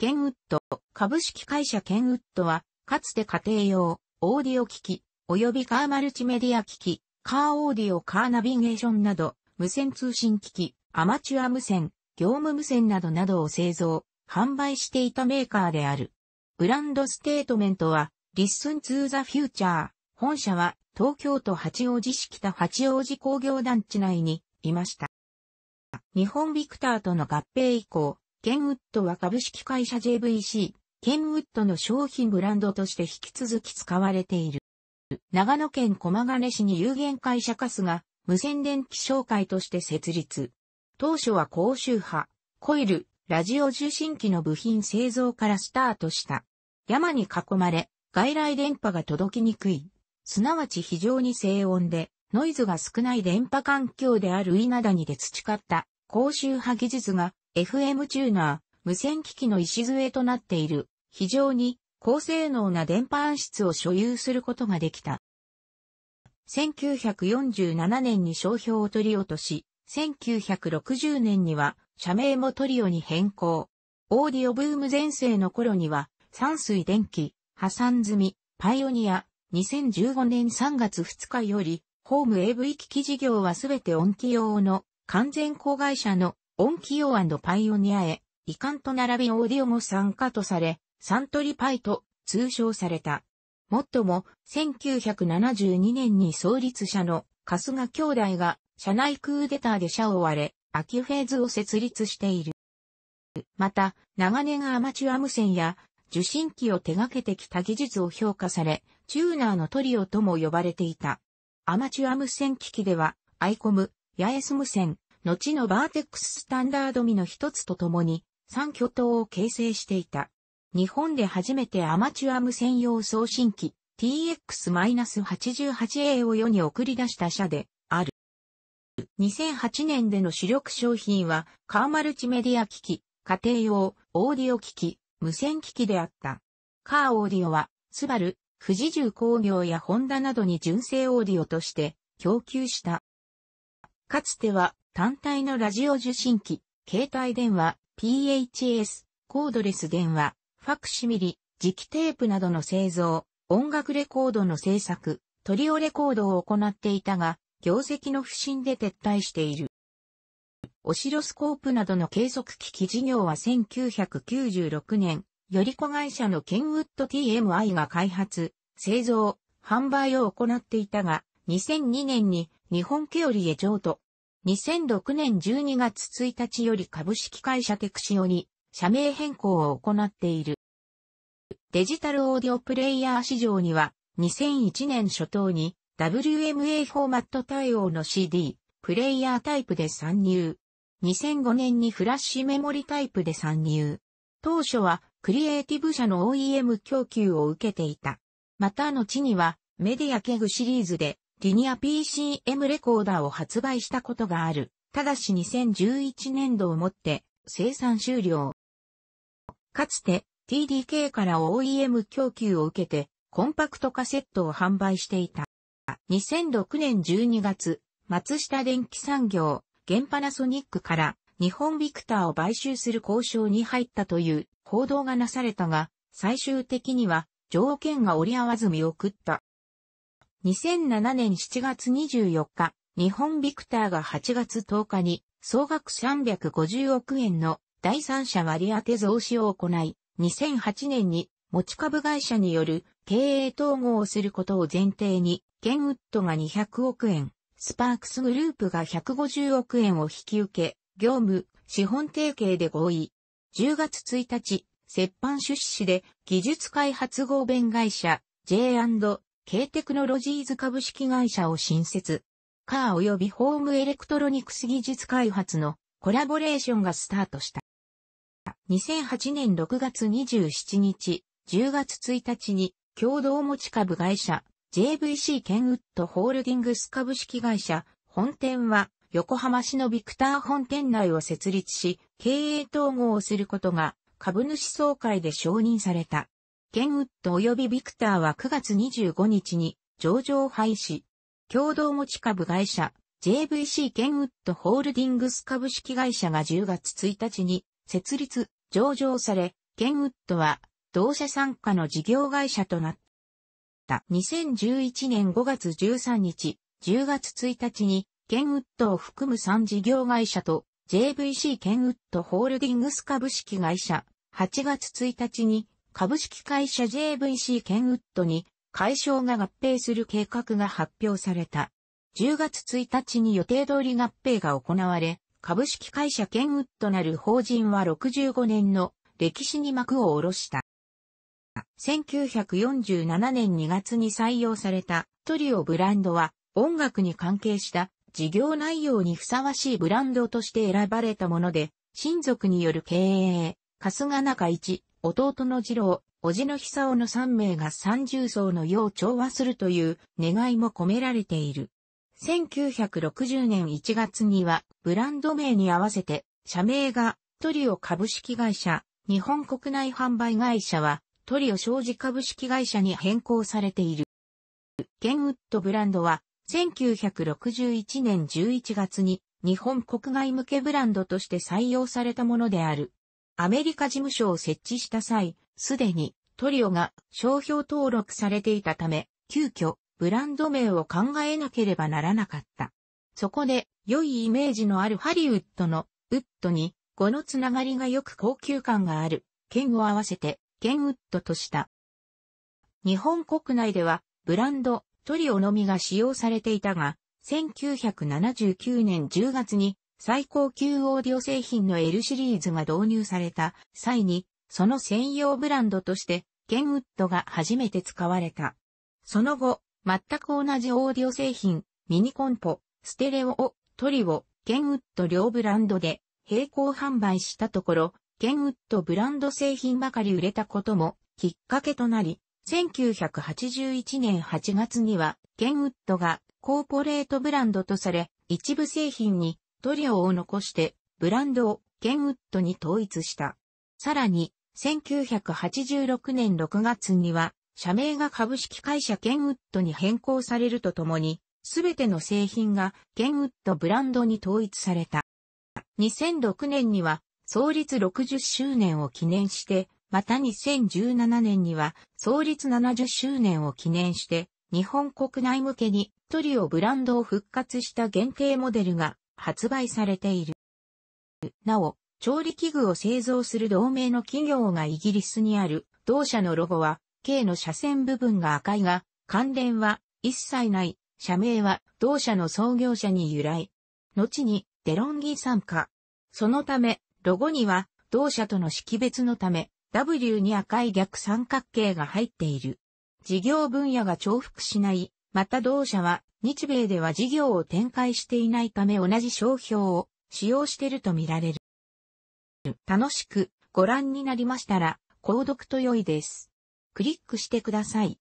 ケンウッド、株式会社ケンウッドは、かつて家庭用、オーディオ機器、及びカーマルチメディア機器、カーオーディオカーナビゲーションなど、無線通信機器、アマチュア無線、業務無線などなどを製造、販売していたメーカーである。ブランドステートメントは、Listen to the Future。本社は、東京都八王子市北八王子工業団地内にいました。日本ビクターとの合併以降、ケンウッドは株式会社 JVC、ケンウッドの商品ブランドとして引き続き使われている。長野県駒ヶ根市に有限会社カスが無線電気商会として設立。当初は高周波、コイル、ラジオ受信機の部品製造からスタートした。山に囲まれ、外来電波が届きにくい。すなわち非常に静音で、ノイズが少ない電波環境である稲谷で培った高周波技術が FM チューナー、無線機器の礎となっている、非常に高性能な電波暗室を所有することができた。1947年に商標を取り落とし、1960年には社名もトリオに変更。オーディオブーム前世の頃には、山水電気、破産済み、パイオニア、2015年3月2日より、ホーム AV 機器事業はすべて音機用の完全子会社の音機用パイオニアへ、遺憾と並びオーディオも参加とされ、サントリパイと通称された。もっとも、1972年に創立者の春日兄弟が社内クーデターで社を追われ、アキュフェーズを設立している。また、長年アマチュア無線や受信機を手掛けてきた技術を評価され、チューナーのトリオとも呼ばれていた。アマチュア無線機器では、アイコム、八重洲無線、後のバーテックススタンダードの一つと共に、三巨頭を形成していた。日本で初めてアマチュア無線用送信機 TX-88A を世に送り出した社である。2008年での主力商品はカーマルチメディア機器、家庭用、オーディオ機器、無線機器であった。カーオーディオは、スバル、富士重工業やホンダなどに純正オーディオとして供給した。かつては単体のラジオ受信機、携帯電話、PHS、コードレス電話、ファクシミリ、磁気テープなどの製造、音楽レコードの制作、トリオレコードを行っていたが、業績の不振で撤退している。オシロスコープなどの計測機器事業は1996年、より子会社のケンウッド TMI が開発、製造、販売を行っていたが、2002年に日本ケオリへ譲渡、2006年12月1日より株式会社テクシオに社名変更を行っている。デジタルオーディオプレイヤー市場には2001年初頭に WMA フォーマット対応の CD、プレイヤータイプで参入。2005年にフラッシュメモリタイプで参入。当初はクリエイティブ社の OEM 供給を受けていた。また後にはメディアケグシリーズでリニア PCM レコーダーを発売したことがある。ただし2011年度をもって生産終了。かつて TDK から OEM 供給を受けてコンパクトカセットを販売していた。2006年12月、松下電機産業、現パナソニックから日本ビクターを買収する交渉に入ったという報道がなされたが、最終的には条件が折り合わず見送った。2007年7月24日、日本ビクターが8月10日に総額350億円の第三者割当増資を行い、2008年に持ち株会社による経営統合をすることを前提に、ケンウッドが200億円、スパークスグループが150億円を引き受け、業務、資本提携で合意。10月1日、折半出資で技術開発合弁会社 J& K テクノロジーズ株式会社を新設。カー及びホームエレクトロニクス技術開発のコラボレーションがスタートした。2008年6月27日、10月1日に共同持ち株会社 JVC ケンウッドホールディングス株式会社本店は横浜市のビクター本店内を設立し経営統合をすることが株主総会で承認された。ケンウッド及びビクターは9月25日に上場廃止。共同持ち株会社 JVC ケンウッドホールディングス株式会社が10月1日に設立、上場され、ケンウッドは同社参加の事業会社となった。2011年5月13日、10月1日に、ケンウッドを含む3事業会社と JVC ケンウッドホールディングス株式会社、8月1日に株式会社 JVC ケンウッドに会称が合併する計画が発表された。10月1日に予定通り合併が行われ、株式会社ケンウッドなる法人は65年の歴史に幕を下ろした。1947年2月に採用されたトリオブランドは音楽に関係した事業内容にふさわしいブランドとして選ばれたもので、親族による経営、春日中一、弟の次郎、叔父の久夫の3名が三重奏の世を調和するという願いも込められている。1960年1月には、ブランド名に合わせて、社名がトリオ株式会社、日本国内販売会社は、トリオ商事株式会社に変更されている。ケンウッドブランドは、1961年11月に日本国外向けブランドとして採用されたものである。アメリカ事務所を設置した際、すでにトリオが商標登録されていたため、急遽ブランド名を考えなければならなかった。そこで、良いイメージのあるハリウッドのウッドに、語のつながりがよく高級感がある、剣を合わせて、ケンウッドとした。日本国内では、ブランド、トリオのみが使用されていたが、1979年10月に最高級オーディオ製品の L シリーズが導入された際に、その専用ブランドとして、ケンウッドが初めて使われた。その後、全く同じオーディオ製品、ミニコンポ、ステレオを、トリオ、ケンウッド両ブランドで並行販売したところ、ケンウッドブランド製品ばかり売れたこともきっかけとなり、1981年8月には、ケンウッドがコーポレートブランドとされ、一部製品に塗料を残して、ブランドをケンウッドに統一した。さらに、1986年6月には、社名が株式会社ケンウッドに変更されるとともに、すべての製品がケンウッドブランドに統一された。2006年には創立60周年を記念して、また2017年には創立70周年を記念して、日本国内向けにトリオブランドを復活した限定モデルが発売されている。なお、調理器具を製造する同盟の企業がイギリスにある同社のロゴは、K の車線部分が赤いが、関連は一切ない。社名は同社の創業者に由来。後にデロンギ参加。そのため、ロゴには同社との識別のため、W に赤い逆三角形が入っている。事業分野が重複しない。また同社は日米では事業を展開していないため同じ商標を使用しているとみられる。楽しくご覧になりましたら、購読と良いです。クリックしてください。